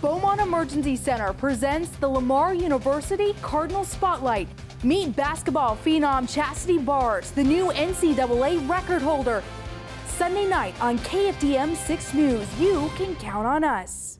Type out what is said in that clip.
Beaumont Emergency Center presents the Lamar University Cardinal Spotlight. Meet basketball phenom Chastadie Barrs, the new NCAA record holder. Sunday night on KFDM 6 News, you can count on us.